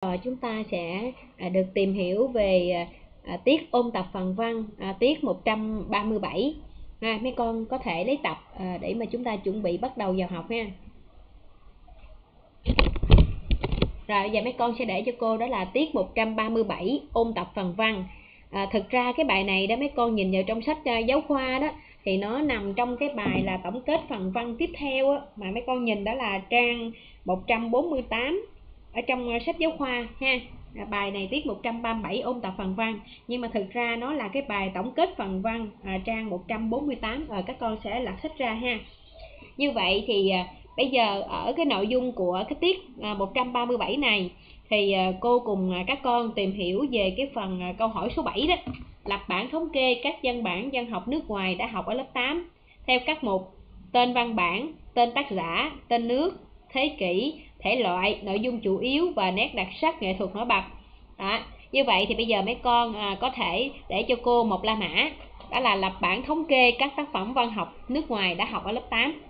Ờ, chúng ta sẽ à, được tìm hiểu về à, tiết ôn tập phần văn à, tiết 137 ha, mấy con có thể lấy tập để mà chúng ta chuẩn bị bắt đầu vào học ha. Rồi bây giờ mấy con sẽ để cho cô đó là tiết 137 ôn tập phần văn. À, thực ra cái bài này đó mấy con nhìn vào trong sách uh, giáo khoa đó thì nó nằm trong cái bài là tổng kết phần văn tiếp theo á, mà mấy con nhìn đó là trang 148 ở trong ờ, sách giáo khoa ha. À, bài này tiết 137 ôn tập phần văn. Nhưng mà thực ra nó là cái bài tổng kết phần văn à, trang 148 à, ờ, các con sẽ lật sách ra ha. Như vậy thì à, bây giờ ở cái nội dung của cái tiết à, 137 này thì à, cô cùng à, các con tìm hiểu về cái phần à, câu hỏi số 7 đó. Lập bản thống kê các văn bản văn học nước ngoài đã học ở lớp 8 theo các mục tên văn bản tên tác giả tên nước thế kỷ thể loại nội dung chủ yếu và nét đặc sắc nghệ thuật nổi bật. Đó. như vậy thì bây giờ mấy con à, có thể để cho cô một la mã. Đó là lập bản thống kê các tác phẩm văn học nước ngoài đã học ở lớp 8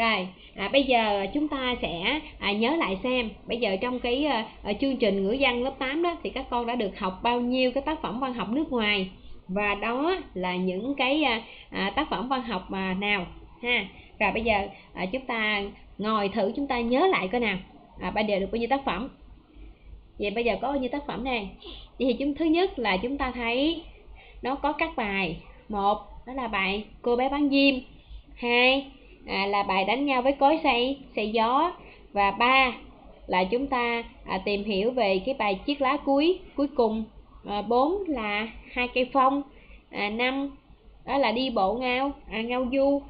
rồi à, bây giờ chúng ta sẽ à, nhớ lại xem bây giờ trong cái à, à chương trình ngữ văn lớp 8 đó thì các con đã được học bao nhiêu cái tác phẩm văn học nước ngoài. Và đó là những cái à, à, tác phẩm văn học mà nào ha. Rồi bây giờ à, chúng ta ngồi thử chúng ta nhớ lại coi nào. À, bây giờ được bao nhiêu tác phẩm? Vậy bây giờ có bao nhiêu tác phẩm này thì chúng thứ nhất là chúng ta thấy nó có các bài. Một đó là bài cô bé bán diêm. Hai à, là bài đánh nhau với cối xay xây gió. Và ba là chúng ta à, tìm hiểu về cái bài chiếc lá cuối cuối cùng. À, bốn là hai cây phong. À, năm đó là đi bộ ngao à, ngao du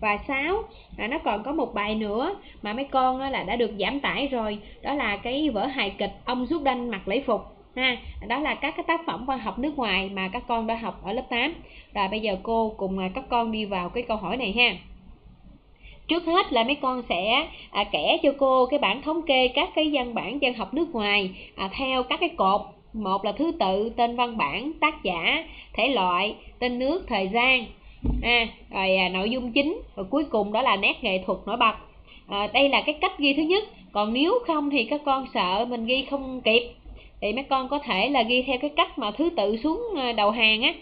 và sáu. À, nó còn có một bài nữa mà mấy con á, là đã được giảm tải rồi. Đó là cái vở hài kịch ông rút đanh mặc lễ phục ha. Đó là các cái tác phẩm văn học nước ngoài mà các con đã học ở lớp 8 rồi bây giờ cô cùng à, các con đi vào cái câu hỏi này ha. Trước hết là mấy con sẽ à, kể cho cô cái bản thống kê các cái văn bản văn học nước ngoài à, theo các cái cột. Một là thứ tự tên văn bản tác giả thể loại tên nước thời gian à, rồi à, nội dung chính và cuối cùng đó là nét nghệ thuật nổi bật. À, đây là cái cách ghi thứ nhất. Còn nếu không thì các con sợ mình ghi không kịp. Thì mấy con có thể là ghi theo cái cách mà thứ tự xuống à, đầu hàng á.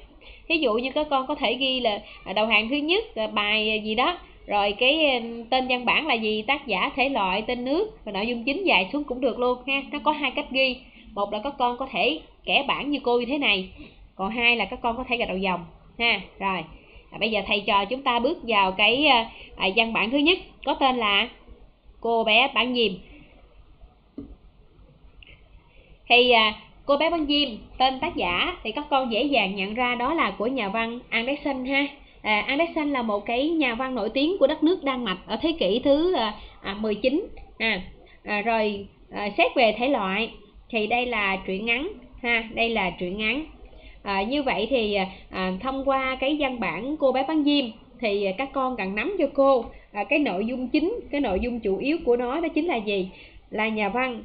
Ví dụ như các con có thể ghi là à, đầu hàng thứ nhất à, bài gì đó. Rồi cái tên văn bản là gì tác giả thể loại tên nước. Và nội dung chính dài xuống cũng được luôn ha. Nó có hai cách ghi. Một là các con có thể kẻ bản như cô như thế này. Còn hai là các con có thể gạch đầu dòng ha. Rồi à, bây giờ thầy trò chúng ta bước vào cái ờ, à, văn bản thứ nhất có tên là cô bé bán diêm. Thì à, cô bé bán diêm tên tác giả thì các con dễ dàng nhận ra đó là của nhà văn Andersen ha. À, Andersen là một cái nhà văn nổi tiếng của đất nước Đan Mạch ở thế kỷ thứ ờ, à, à, 19 à, à, rồi à, xét về thể loại thì đây là truyện ngắn ha đây là truyện ngắn à, như vậy thì à, à, thông qua cái văn bản cô bé bán diêm thì à, các con cần nắm cho cô. À, cái nội dung chính cái nội dung chủ yếu của nó đó chính là gì? Là nhà văn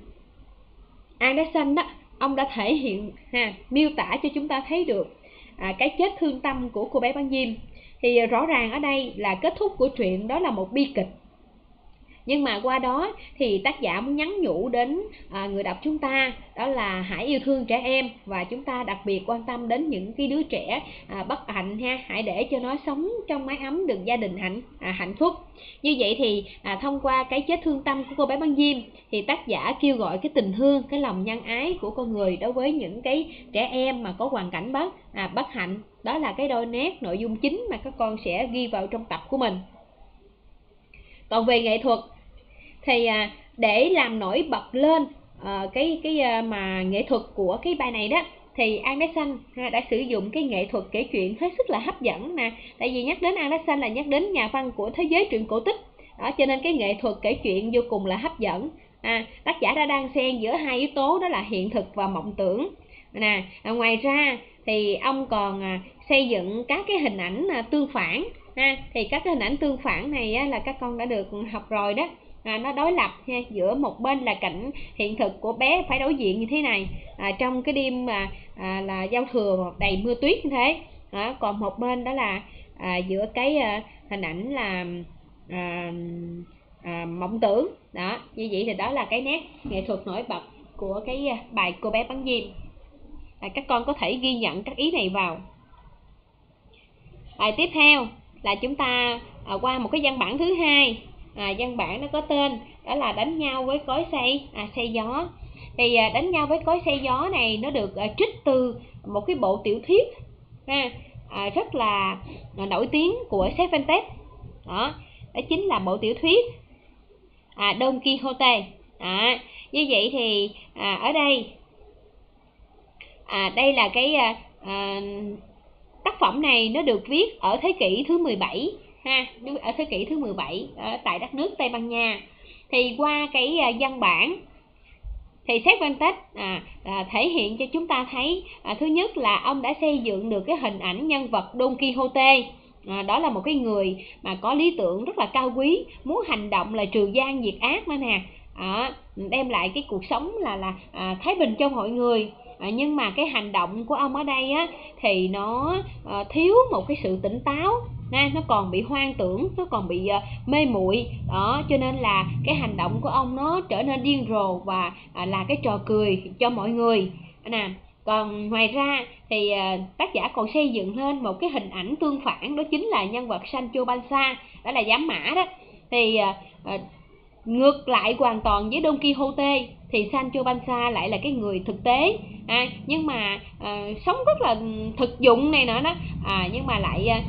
Anderson đó ông đã thể hiện ha miêu tả cho chúng ta thấy được à, cái chết thương tâm của cô bé bán diêm. Thì à, rõ ràng ở đây là kết thúc của truyện đó là một bi kịch nhưng mà qua đó thì tác giả muốn nhắn nhủ đến à, người đọc chúng ta đó là hãy yêu thương trẻ em. Và chúng ta đặc biệt quan tâm đến những cái đứa trẻ à, bất hạnh ha. Hãy để cho nó sống trong mái ấm được gia đình hạnh à, hạnh phúc. Như vậy thì à, thông qua cái chết thương tâm của cô bé băng diêm thì tác giả kêu gọi cái tình thương cái lòng nhân ái của con người đối với những cái trẻ em mà có hoàn cảnh bất à, bất hạnh. Đó là cái đôi nét nội dung chính mà các con sẽ ghi vào trong tập của mình. Còn về nghệ thuật thì à, để làm nổi bật lên à, cái cái à, mà nghệ thuật của cái bài này đó thì Anderson à, đã sử dụng cái nghệ thuật kể chuyện hết sức là hấp dẫn nè. Tại vì nhắc đến Anderson là nhắc đến nhà văn của thế giới truyện cổ tích. Đó cho nên cái nghệ thuật kể chuyện vô cùng là hấp dẫn. À, tác giả đã đang xen giữa hai yếu tố đó là hiện thực và mộng tưởng. Nè à, ngoài ra thì ông còn à, xây dựng các cái hình ảnh à, tương phản. Ha thì các cái hình ảnh tương phản này á, là các con đã được học rồi đó à, nó đối lập ha giữa một bên là cảnh hiện thực của bé phải đối diện như thế này. À, trong cái đêm mà à, là giao thừa đầy mưa tuyết như thế. À, còn một bên đó là à, giữa cái à, hình ảnh là à, à, mộng tưởng. Đó như vậy thì đó là cái nét nghệ thuật nổi bật của cái à, bài cô bé bắn diêm à, các con có thể ghi nhận các ý này vào. Bài tiếp theo là chúng ta à, qua một cái văn bản thứ hai à, văn bản nó có tên đó là đánh nhau với cối xay à, xay gió. Thì à, đánh nhau với cối xay gió này nó được à, trích từ một cái bộ tiểu thuyết ha, à, rất là à, nổi tiếng của Cervantes đó đó chính là bộ tiểu thuyết à, Don Quixote. À, như vậy thì à, ở đây à, đây là cái à, à, tác phẩm này nó được viết ở thế kỷ thứ 17 ha ở thế kỷ thứ 17 ở tại đất nước Tây Ban Nha. Thì qua cái à, văn bản thì Cervantes à, à, thể hiện cho chúng ta thấy à, thứ nhất là ông đã xây dựng được cái hình ảnh nhân vật Don Quixote. À, đó là một cái người mà có lý tưởng rất là cao quý muốn hành động là trừ gian diệt ác nữa nè. À, đem lại cái cuộc sống là là à, thái bình cho mọi người. À, nhưng mà cái hành động của ông ở đây á thì nó à, thiếu một cái sự tỉnh táo ha, nó còn bị hoang tưởng nó còn bị uh, mê muội. Đó cho nên là cái hành động của ông nó trở nên điên rồ và uh, là cái trò cười cho mọi người. Nè còn ngoài ra thì uh, tác giả còn xây dựng lên một cái hình ảnh tương phản đó chính là nhân vật Sancho Panza đó là giám mã đó. Thì uh, uh, ngược lại hoàn toàn với Don Quixote thì Sancho Panza lại là cái người thực tế. À, nhưng mà à, sống rất là thực dụng này nữa đó. À, nhưng mà lại à,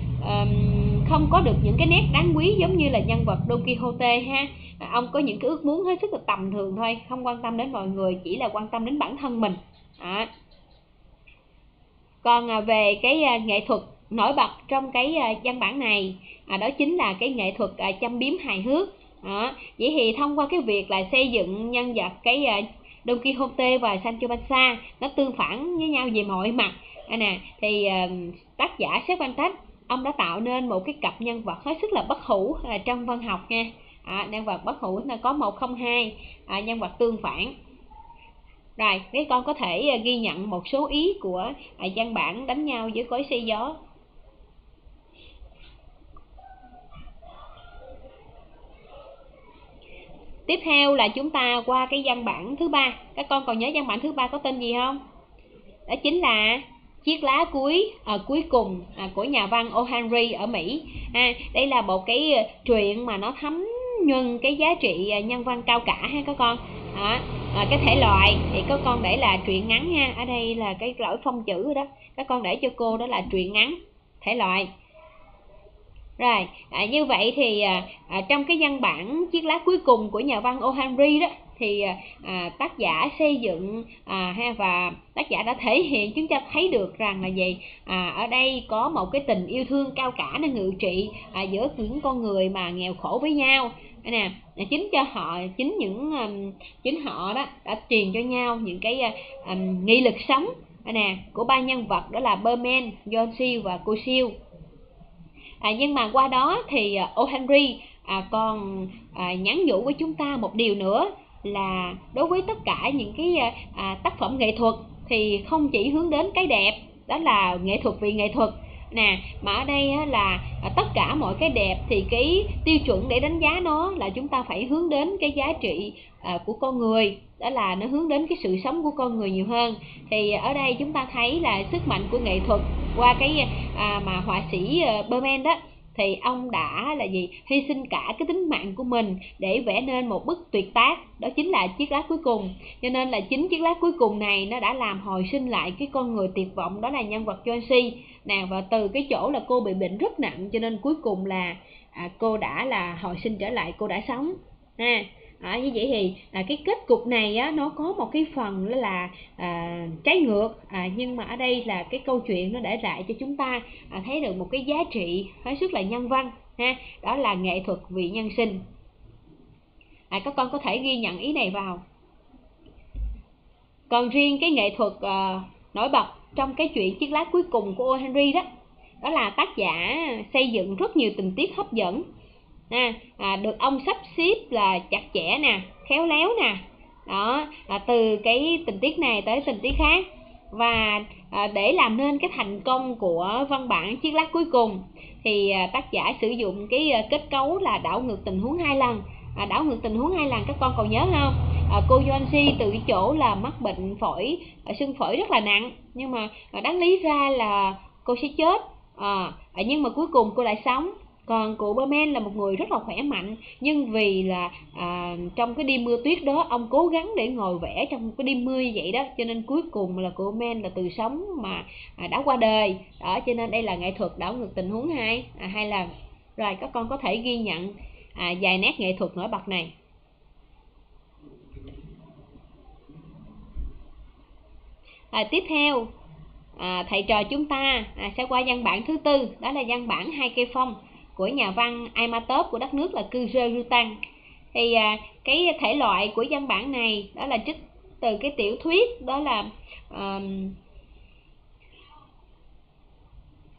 không có được những cái nét đáng quý giống như là nhân vật Don Quixote ha. À, ông có những cái ước muốn hết sức là tầm thường thôi không quan tâm đến mọi người chỉ là quan tâm đến bản thân mình. À. còn à, về cái à, nghệ thuật nổi bật trong cái à, văn bản này à, đó chính là cái nghệ thuật à, châm biếm hài hước. À, vậy thì thông qua cái việc là xây dựng nhân vật cái uh, Don Quixote và Sancho Panza nó tương phản với nhau về mọi mặt. À nè thì tác giả Cervantes ông đã tạo nên một cái cặp nhân vật hết sức là bất hủ uh, trong văn học nha. À, nhân vật bất hủ là có một không hai à, nhân vật tương phản. Rồi mấy con có thể à, ghi nhận một số ý của à, văn bản đánh nhau giữa cối xây gió. Tiếp theo là chúng ta qua cái văn bản thứ ba. Các con còn nhớ văn bản thứ ba có tên gì không? Đó chính là chiếc lá cuối à, cuối cùng à, của nhà văn O. Henry ở Mỹ. À, đây là một cái à, truyện mà nó thấm nhuần cái giá trị à, nhân văn cao cả ha các con. À, à, cái thể loại thì các con để là truyện ngắn nha ở đây là cái lỗi phong chữ đó. Các con để cho cô đó là truyện ngắn thể loại. Rồi, à, như vậy thì à, à, trong cái văn bản chiếc lá cuối cùng của nhà văn O. Henry đó thì à, à, tác giả xây dựng à, ha và tác giả đã thể hiện chúng ta thấy được rằng là gì? À, ở đây có một cái tình yêu thương cao cả nó ngự trị à, giữa những con người mà nghèo khổ với nhau. Nè à, chính cho họ chính những um, chính họ đó đã truyền cho nhau những cái um, nghị lực sống. Nè của ba nhân vật đó là Berman, John Seal và cô Seal à, nhưng mà qua đó thì uh, O. Henry à, còn à, nhắn nhủ với chúng ta một điều nữa là đối với tất cả những cái ờ, à, tác phẩm nghệ thuật thì không chỉ hướng đến cái đẹp đó là nghệ thuật vì nghệ thuật. Nè mà ở đây á, là à, tất cả mọi cái đẹp thì cái tiêu chuẩn để đánh giá nó là chúng ta phải hướng đến cái giá trị à, của con người đó là nó hướng đến cái sự sống của con người nhiều hơn. Thì ở đây chúng ta thấy là sức mạnh của nghệ thuật qua cái à, mà họa sĩ à, Berman đó thì ông đã là gì? Hy sinh cả cái tính mạng của mình để vẽ nên một bức tuyệt tác. Đó chính là chiếc lá cuối cùng. Cho nên là chính chiếc lá cuối cùng này nó đã làm hồi sinh lại cái con người tuyệt vọng đó là nhân vật Joyce. Nè và từ cái chỗ là cô bị bệnh rất nặng cho nên cuối cùng là à, cô đã là hồi sinh trở lại cô đã sống. Ha. à, À, như vậy thì à, cái kết cục này á, nó có một cái phần đó là à, trái ngược. À, nhưng mà ở đây là cái câu chuyện nó để lại cho chúng ta à, thấy được một cái giá trị hết sức là nhân văn ha đó là nghệ thuật vị nhân sinh. À, các con có thể ghi nhận ý này vào. Còn riêng cái nghệ thuật à, nổi bật trong cái chuyện chiếc lá cuối cùng của O. Henry đó đó là tác giả xây dựng rất nhiều tình tiết hấp dẫn nè à, được ông sắp xếp là chặt chẽ nè khéo léo nè. Đó à, từ cái tình tiết này tới tình tiết khác. Và à, để làm nên cái thành công của văn bản chiếc lát cuối cùng thì à, tác giả sử dụng cái à, kết cấu là đảo ngược tình huống hai lần. À, đảo ngược tình huống hai lần các con còn nhớ không? À, cô Doan Si từ cái chỗ là mắc bệnh phổi à, sưng phổi rất là nặng. Nhưng mà à, đáng lý ra là cô sẽ chết. À, à nhưng mà cuối cùng cô lại sống còn cụ Berman là một người rất là khỏe mạnh nhưng vì là à, trong cái đêm mưa tuyết đó ông cố gắng để ngồi vẽ trong cái đêm mưa như vậy đó cho nên cuối cùng là cụ Berman là từ sống mà à, đã qua đời. Đó cho nên đây là nghệ thuật đảo ngược tình huống hai à, hay là rồi các con có thể ghi nhận à, vài nét nghệ thuật nổi bật này. À, tiếp theo à, thầy trò chúng ta à, sẽ qua văn bản thứ tư đó là văn bản hai cây phong của nhà văn Aimatov của đất nước là Kyrgyzstan thì à, cái thể loại của văn bản này đó là trích từ cái tiểu thuyết đó là um,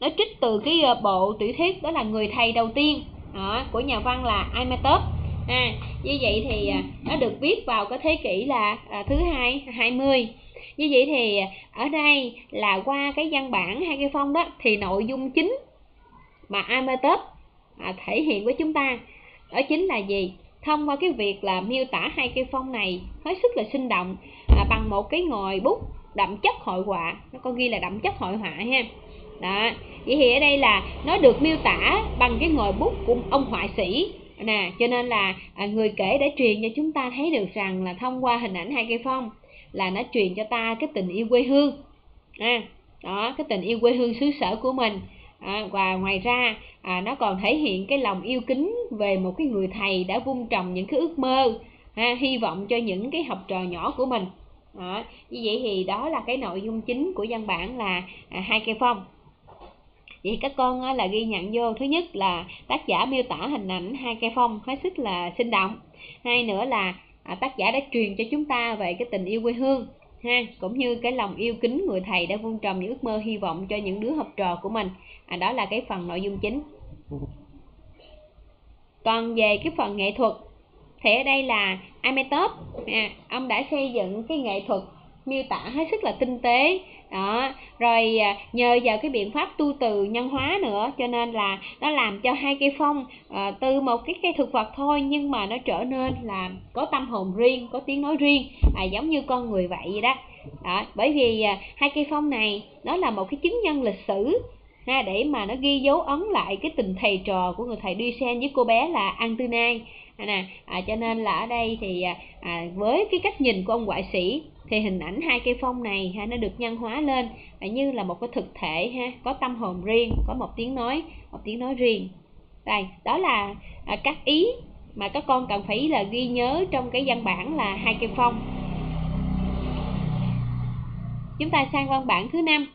nó trích từ cái ờ, bộ tiểu thuyết đó là người thầy đầu tiên đó, của nhà văn là Aimatov à, như vậy thì à, nó được viết vào cái thế kỷ là à, thứ hai 20 như vậy thì à, ở đây là qua cái văn bản hai cái phong đó thì nội dung chính mà Aimatov à, thể hiện với chúng ta. Đó chính là gì? Thông qua cái việc là miêu tả hai cây phong này hết sức là sinh động à, bằng một cái ngòi bút đậm chất hội họa. Nó có ghi là đậm chất hội họa ha. Đó. Vậy thì ở đây là nó được miêu tả bằng cái ngòi bút của ông họa sĩ. Nè cho nên là à, người kể đã truyền cho chúng ta thấy được rằng là thông qua hình ảnh hai cây phong là nó truyền cho ta cái tình yêu quê hương. À, đó cái tình yêu quê hương xứ sở của mình à, và ngoài ra à, nó còn thể hiện cái lòng yêu kính về một cái người thầy đã vun trồng những cái ước mơ à, hy vọng cho những cái học trò nhỏ của mình. Đó. như vậy thì đó là cái nội dung chính của văn bản là à, hai cây phong. Vậy các con á, là ghi nhận vô. Thứ nhất là tác giả miêu tả hình ảnh hai cây phong hết sức là sinh động. Hai nữa là à, tác giả đã truyền cho chúng ta về cái tình yêu quê hương ha cũng như cái lòng yêu kính người thầy đã vun trồng những ước mơ hy vọng cho những đứa học trò của mình. À, đó là cái phần nội dung chính. Còn về cái phần nghệ thuật thì ở đây là Ametop à, ông đã xây dựng cái nghệ thuật miêu tả hết sức là tinh tế. Đó rồi à, nhờ vào cái biện pháp tu từ nhân hóa nữa cho nên là nó làm cho hai cây phong à, từ một cái cây thực vật thôi nhưng mà nó trở nên là có tâm hồn riêng có tiếng nói riêng à, giống như con người vậy vậy đó. Đó bởi vì à, hai cây phong này nó là một cái chứng nhân lịch sử ha, để mà nó ghi dấu ấn lại cái tình thầy trò của người thầy Ducen với cô bé là Antunai nè à, cho nên là ở đây thì à, à với cái cách nhìn của ông ngoại sĩ thì hình ảnh hai cây phong này ha nó được nhân hóa lên à, như là một cái thực thể ha có tâm hồn riêng có một tiếng nói một tiếng nói riêng. Đây đó là à, các ý mà các con cần phải là ghi nhớ trong cái văn bản là hai cây phong. Chúng ta sang văn bản thứ năm.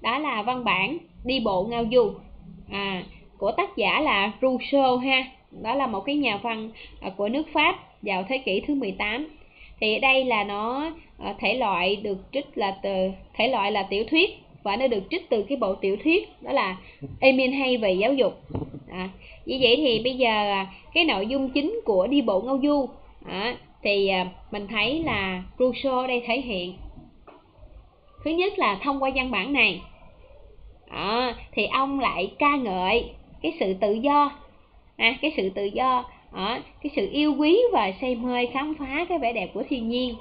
Đó là văn bản đi bộ ngao du. À, của tác giả là Rousseau ha đó là một cái nhà văn à, của nước Pháp vào thế kỷ thứ 18 thì ở đây là nó à, thể loại được trích là từ thể loại là tiểu thuyết và nó được trích từ cái bộ tiểu thuyết đó là Emin Hay về giáo dục. À, như vậy thì bây giờ à, cái nội dung chính của đi bộ ngâu du à, thì mình thấy là Rousseau đây thể hiện. Thứ nhất là thông qua văn bản này. À, thì ông lại ca ngợi cái sự tự do à, cái sự tự do à, cái sự yêu quý và say mê khám phá cái vẻ đẹp của thiên nhiên.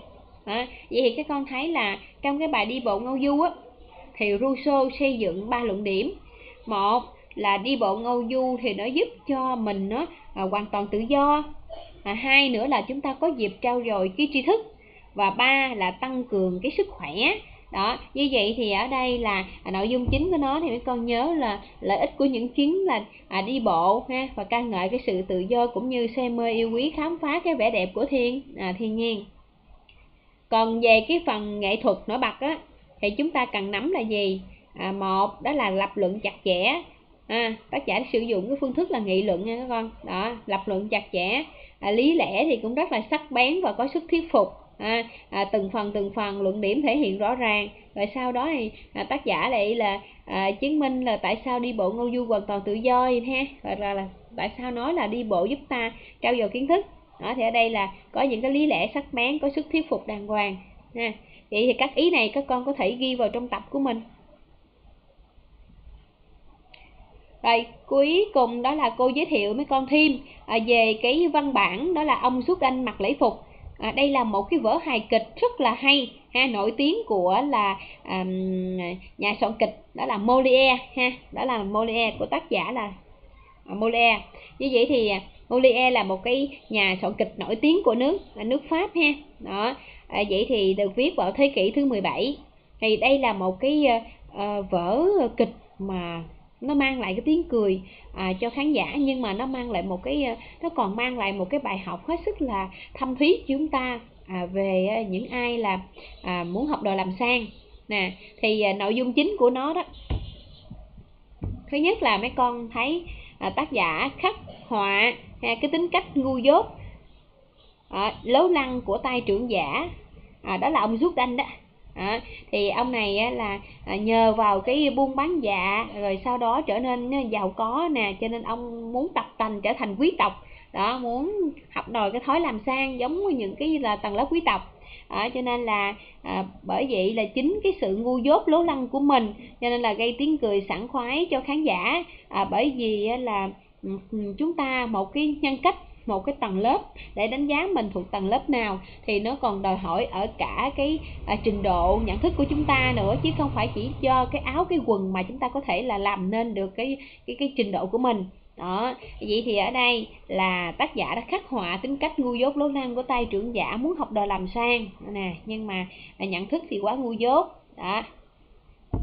À, vậy thì các con thấy là trong cái bài đi bộ ngâu du á thì Rousseau xây dựng ba luận điểm. Một là đi bộ ngâu du thì nó giúp cho mình nó à, ờ, hoàn toàn tự do. À, hai nữa là chúng ta có dịp trao dồi cái tri thức. Và ba là tăng cường cái sức khỏe đó như vậy thì ở đây là à, nội dung chính của nó thì mấy con nhớ là lợi ích của những chuyến là à, đi bộ ha và ca ngợi cái sự tự do cũng như say mê yêu quý khám phá cái vẻ đẹp của thiên à, thiên nhiên. Còn về cái phần nghệ thuật nổi bật á thì chúng ta cần nắm là gì? À, một đó là lập luận chặt chẽ. À, tác giả sử dụng cái phương thức là nghị luận nha các con. Đó lập luận chặt chẽ. À, lý lẽ thì cũng rất là sắc bén và có sức thuyết phục à, à, từng phần từng phần luận điểm thể hiện rõ ràng. Rồi sau đó thì à, tác giả lại là à, chứng minh là tại sao đi bộ ngô du hoàn toàn tự do ha? Hoặc là, là tại sao nói là đi bộ giúp ta trao dồi kiến thức? Đó thì ở đây là có những cái lý lẽ sắc bén có sức thuyết phục đàng hoàng ha? Vậy thì các ý này các con có thể ghi vào trong tập của mình. Rồi cuối cùng đó là cô giới thiệu mấy con thêm à, về cái văn bản đó là ông xuất anh mặc lễ phục à, đây là một cái vở hài kịch rất là hay ha nổi tiếng của là um, nhà soạn kịch đó là Molière ha đó là Molière của tác giả là à, Molière. Như vậy thì à, Molière là một cái nhà soạn kịch nổi tiếng của nước nước Pháp ha đó. À, vậy thì được viết vào thế kỷ thứ 17 thì đây là một cái uh, vở kịch mà nó mang lại cái tiếng cười à, cho khán giả nhưng mà nó mang lại một cái à, nó còn mang lại một cái bài học hết sức là thâm thúy cho chúng ta à, về à, những ai là à, muốn học đòi làm sang. Nè thì à, nội dung chính của nó đó. Thứ nhất là mấy con thấy à, tác giả khắc họa ha, cái tính cách ngu dốt à, lố lăng của tay trưởng giả. À, đó là ông rút anh đó à, thì ông này á, là à, nhờ vào cái buôn bán dạ rồi sau đó trở nên à, giàu có nè cho nên ông muốn tập tành trở thành quý tộc. Đó muốn học đòi cái thói làm sang giống như những cái là tầng lớp quý tộc. À, cho nên là à, bởi vậy là chính cái sự ngu dốt lố lăng của mình cho nên là gây tiếng cười sảng khoái cho khán giả. À, bởi vì là ừ, ừ, chúng ta một cái nhân cách một cái tầng lớp để đánh giá mình thuộc tầng lớp nào thì nó còn đòi hỏi ở cả cái à, trình độ nhận thức của chúng ta nữa chứ không phải chỉ do cái áo cái quần mà chúng ta có thể là làm nên được cái cái cái trình độ của mình. Đó vậy thì ở đây là tác giả đã khắc họa tính cách ngu dốt lố lăng của tay trưởng giả muốn học đòi làm sang. Nè nhưng mà à, nhận thức thì quá ngu dốt. Đó.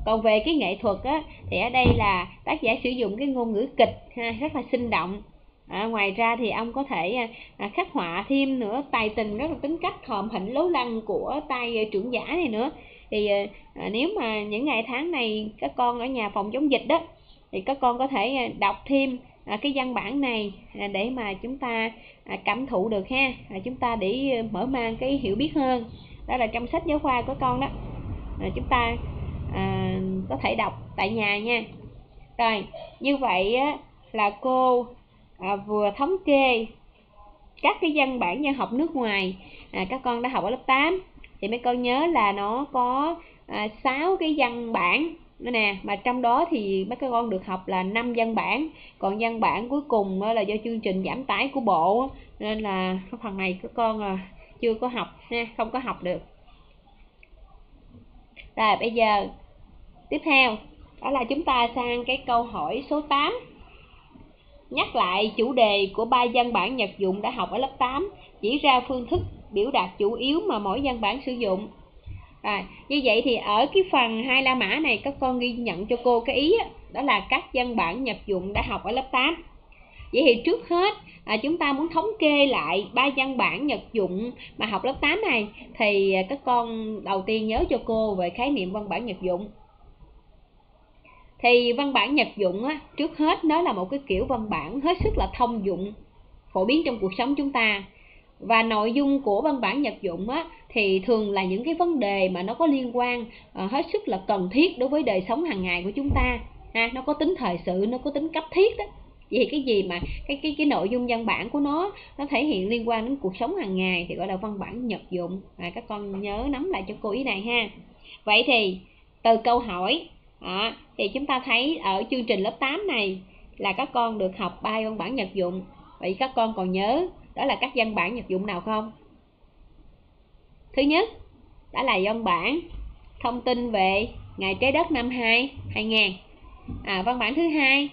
Còn về cái nghệ thuật á thì ở đây là tác giả sử dụng cái ngôn ngữ kịch ha, rất là sinh động à, ngoài ra thì ông có thể à, à, khắc họa thêm nữa tài tình rất là tính cách hòm hỉnh lố lăng của tay à, trưởng giả này nữa. Thì à, à, nếu mà những ngày tháng này các con ở nhà phòng chống dịch đó thì các con có thể à, đọc thêm à, cái văn bản này à, để mà chúng ta à, cảm thụ được ha. À, chúng ta để mở mang cái hiểu biết hơn. Đó là trong sách giáo khoa của con đó. À, chúng ta à, có thể đọc tại nhà nha. Rồi như vậy á, là cô à, vừa thống kê các cái văn bản văn học nước ngoài à, các con đã học ở lớp 8 thì mấy con nhớ là nó có à, 6 cái văn bản nữa nè. Mà trong đó thì mấy các con được học là năm văn bản. Còn văn bản cuối cùng là do chương trình giảm tải của bộ nên là phần này các con à, chưa có học nha không có học được. Rồi bây giờ tiếp theo đó là chúng ta sang cái câu hỏi số 8 Nhắc lại chủ đề của ba văn bản nhật dụng đã học ở lớp 8, chỉ ra phương thức biểu đạt chủ yếu mà mỗi văn bản sử dụng. À, như vậy thì ở cái phần hai la mã này các con ghi nhận cho cô cái ý đó, là các văn bản nhật dụng đã học ở lớp 8. Vậy thì trước hết à, chúng ta muốn thống kê lại ba văn bản nhật dụng mà học lớp 8 này thì các con đầu tiên nhớ cho cô về khái niệm văn bản nhật dụng thì văn bản nhật dụng á, trước hết nó là một cái kiểu văn bản hết sức là thông dụng phổ biến trong cuộc sống chúng ta. Và nội dung của văn bản nhật dụng á, thì thường là những cái vấn đề mà nó có liên quan à, hết sức là cần thiết đối với đời sống hàng ngày của chúng ta. Ha nó có tính thời sự nó có tính cấp thiết đó. Vì cái gì mà cái cái cái nội dung văn bản của nó nó thể hiện liên quan đến cuộc sống hàng ngày thì gọi là văn bản nhật dụng. À, các con nhớ nắm lại cho cô ý này ha. Vậy thì từ câu hỏi đó, thì chúng ta thấy ở chương trình lớp 8 này là các con được học ba văn bản nhật dụng. Vậy các con còn nhớ đó là các văn bản nhật dụng nào không? Thứ nhất đó là văn bản thông tin về ngày trái đất năm 2 2000 à, văn bản thứ hai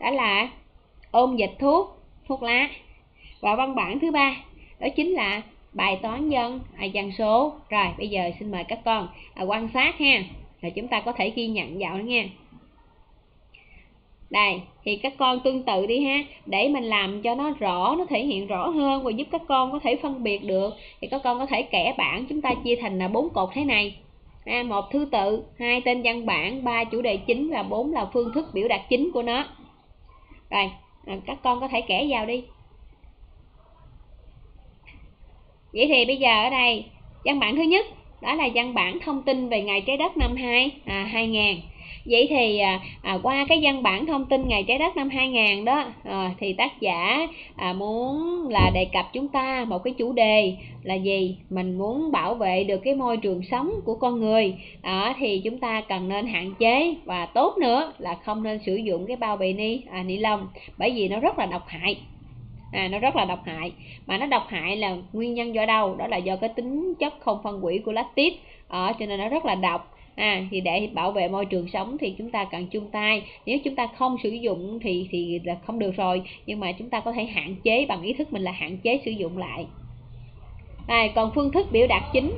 đó là ôn dịch thuốc thuốc lá. Và văn bản thứ ba đó chính là bài toán dân à, dân số. Rồi bây giờ xin mời các con à, quan sát ha là chúng ta có thể ghi nhận vào đó nha. Đây thì các con tương tự đi ha. Để mình làm cho nó rõ nó thể hiện rõ hơn và giúp các con có thể phân biệt được thì các con có thể kẻ bảng chúng ta chia thành là bốn cột thế này. Ha, một thứ tự hai tên văn bản ba chủ đề chính và bốn là phương thức biểu đạt chính của nó. Rồi à, các con có thể kẻ vào đi. Vậy thì bây giờ ở đây văn bản thứ nhất đó là văn bản thông tin về ngày trái đất năm 2 à, 2000 vậy thì à, à, qua cái văn bản thông tin ngày trái đất năm 2000 đó à, thì tác giả à, muốn là đề cập chúng ta một cái chủ đề là gì? Mình muốn bảo vệ được cái môi trường sống của con người. À, thì chúng ta cần nên hạn chế và tốt nữa là không nên sử dụng cái bao bì ni à, ni lông bởi vì nó rất là độc hại à, nó rất là độc hại. Mà nó độc hại là nguyên nhân do đâu? Đó là do cái tính chất không phân hủy của lactic ở ờ, cho nên nó rất là độc. À thì để bảo vệ môi trường sống thì chúng ta cần chung tay. Nếu chúng ta không sử dụng thì thì là không được rồi. Nhưng mà chúng ta có thể hạn chế bằng ý thức mình là hạn chế sử dụng lại. À, còn phương thức biểu đạt chính.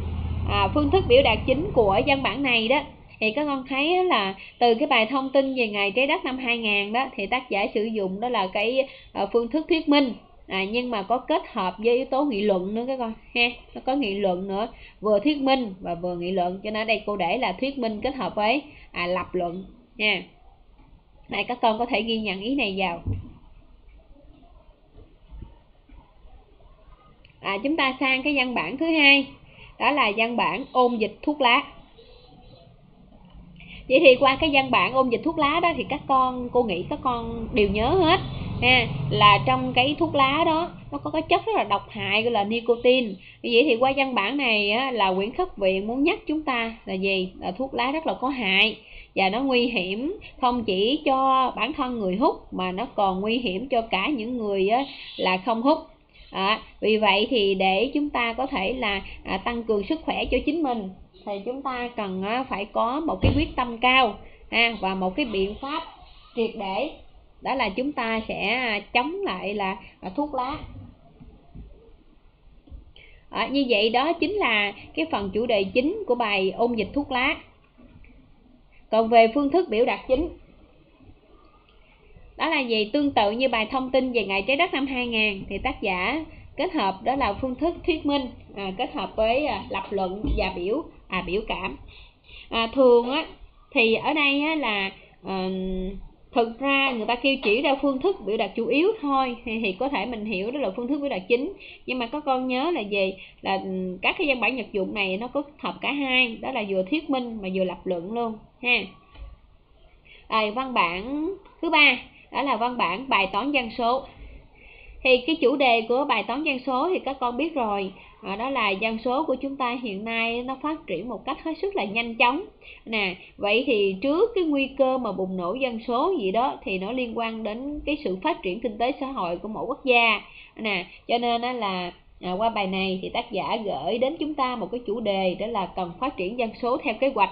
À, phương thức biểu đạt chính của văn bản này đó thì các con thấy là từ cái bài thông tin về ngày trái đất năm 2000 đó thì tác giả sử dụng đó là cái ờ, phương thức thuyết minh. À, nhưng mà có kết hợp với yếu tố nghị luận nữa các con ha. Nó có nghị luận nữa vừa thuyết minh và vừa nghị luận. Cho nên đây cô để là thuyết minh kết hợp với à, lập luận nha. Này các con có thể ghi nhận ý này vào. À, chúng ta sang cái văn bản thứ hai. Đó là văn bản ôn dịch thuốc lá vậy thì qua cái văn bản ôn dịch thuốc lá đó thì các con cô nghĩ các con đều nhớ hết. Ha là trong cái thuốc lá đó nó có cái chất rất là độc hại gọi là nicotine. Vậy thì qua văn bản này á, là quyển Khắc Viện muốn nhắc chúng ta là gì? Là thuốc lá rất là có hại và nó nguy hiểm không chỉ cho bản thân người hút mà nó còn nguy hiểm cho cả những người á, là không hút. À, vì vậy thì để chúng ta có thể là à, tăng cường sức khỏe cho chính mình thì chúng ta cần phải có một cái quyết tâm cao ha, và một cái biện pháp triệt để. Đó là chúng ta sẽ à, chống lại là à, thuốc lá. À, như vậy đó chính là cái phần chủ đề chính của bài ôn dịch thuốc lá. Còn về phương thức biểu đạt chính đó là gì tương tự như bài thông tin về ngày trái đất năm 2000 thì tác giả kết hợp đó là phương thức thuyết minh à, kết hợp với à, lập luận và biểu à, biểu cảm. À, thường á thì ở đây á, là à, thực ra người ta kêu chỉ ra phương thức biểu đạt chủ yếu thôi thì, thì có thể mình hiểu đó là phương thức biểu đạt chính. Nhưng mà các con nhớ là gì? Là ừ, các cái văn bản nhật dụng này nó có hợp cả hai đó là vừa thuyết minh mà vừa lập luận luôn ha. À, văn bản thứ ba đó là văn bản bài toán dân số thì cái chủ đề của bài toán dân số thì các con biết rồi. À, đó là dân số của chúng ta hiện nay nó phát triển một cách hết sức là nhanh chóng. Nè vậy thì trước cái nguy cơ mà bùng nổ dân số gì đó thì nó liên quan đến cái sự phát triển kinh tế xã hội của mỗi quốc gia. Nè cho nên là à, qua bài này thì tác giả gửi đến chúng ta một cái chủ đề đó là cần phát triển dân số theo kế hoạch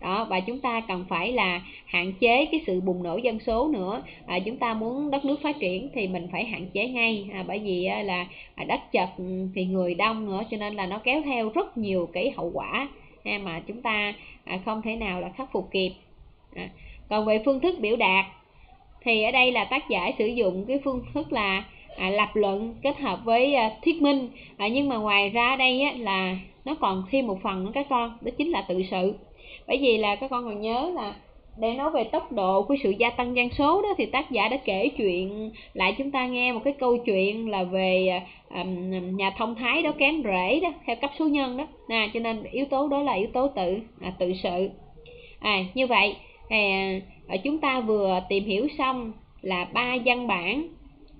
đó và chúng ta cần phải là hạn chế cái sự bùng nổ dân số nữa. À, chúng ta muốn đất nước phát triển thì mình phải hạn chế ngay. À, bởi vì à, là à, đất chật thì người đông nữa cho nên là nó kéo theo rất nhiều cái hậu quả ha, mà chúng ta à, không thể nào là khắc phục kịp. À, còn về phương thức biểu đạt thì ở đây là tác giả sử dụng cái phương thức là à, lập luận kết hợp với à, thuyết minh. À, nhưng mà ngoài ra đây á, là nó còn thêm một phần nữa các con đó chính là tự sự bởi vì là các con còn nhớ là để nói về tốc độ của sự gia tăng dân số đó thì tác giả đã kể chuyện lại chúng ta nghe một cái câu chuyện là về um, nhà thông thái đó kén rễ đó theo cấp số nhân đó. À, cho nên yếu tố đó là yếu tố tự à, tự sự. À, như vậy à, à chúng ta vừa tìm hiểu xong là ba văn bản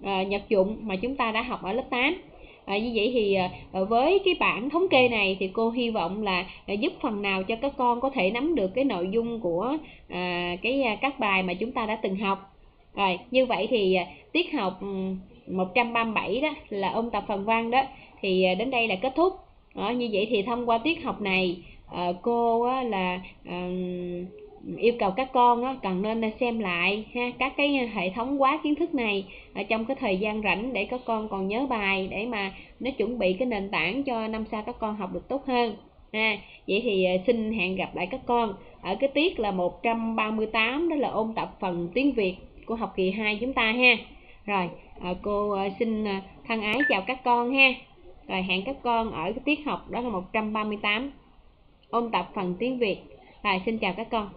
à, nhật dụng mà chúng ta đã học ở lớp 8 à, như vậy thì à, à với cái bảng thống kê này thì cô hy vọng là à, giúp phần nào cho các con có thể nắm được cái nội dung của à, cái à, các bài mà chúng ta đã từng học. Rồi như vậy thì à, tiết học ừ, 137 đó là ôn tập phần văn đó thì à, đến đây là kết thúc. À, như vậy thì thông qua tiết học này à, cô á, là à, yêu cầu các con đó, cần nên xem lại ha các cái hệ thống quá kiến thức này ở trong cái thời gian rảnh để các con còn nhớ bài để mà nó chuẩn bị cái nền tảng cho năm sau các con học được tốt hơn ha. Vậy thì ờ, xin hẹn gặp lại các con ở cái tiết là 138 đó là ôn tập phần tiếng Việt của học kỳ 2 chúng ta ha. Rồi ờ, cô ờ, xin thân ái chào các con ha. Rồi hẹn các con ở cái tiết học đó là 138 ôn tập phần tiếng Việt. Rồi xin chào các con.